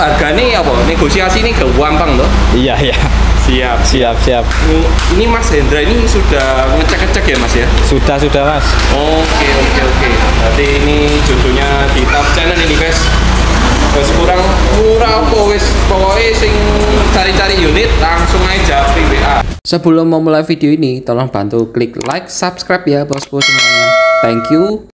harga nih apa? Negosiasi ini gampang loh. Iya iya. Siap. Siap siap. Ini Mas Hendra ini sudah ngecek-ngecek ya Mas ya? Sudah sudah mas. Oke oke oke. Berarti ini jodohnya di top channel ini guys. Wes kurang murah apa wes pokoknya sing cari-cari unit langsung aja PWA. WA. Sebelum memulai video ini, tolong bantu klik like, subscribe ya bosku semuanya. Thank you.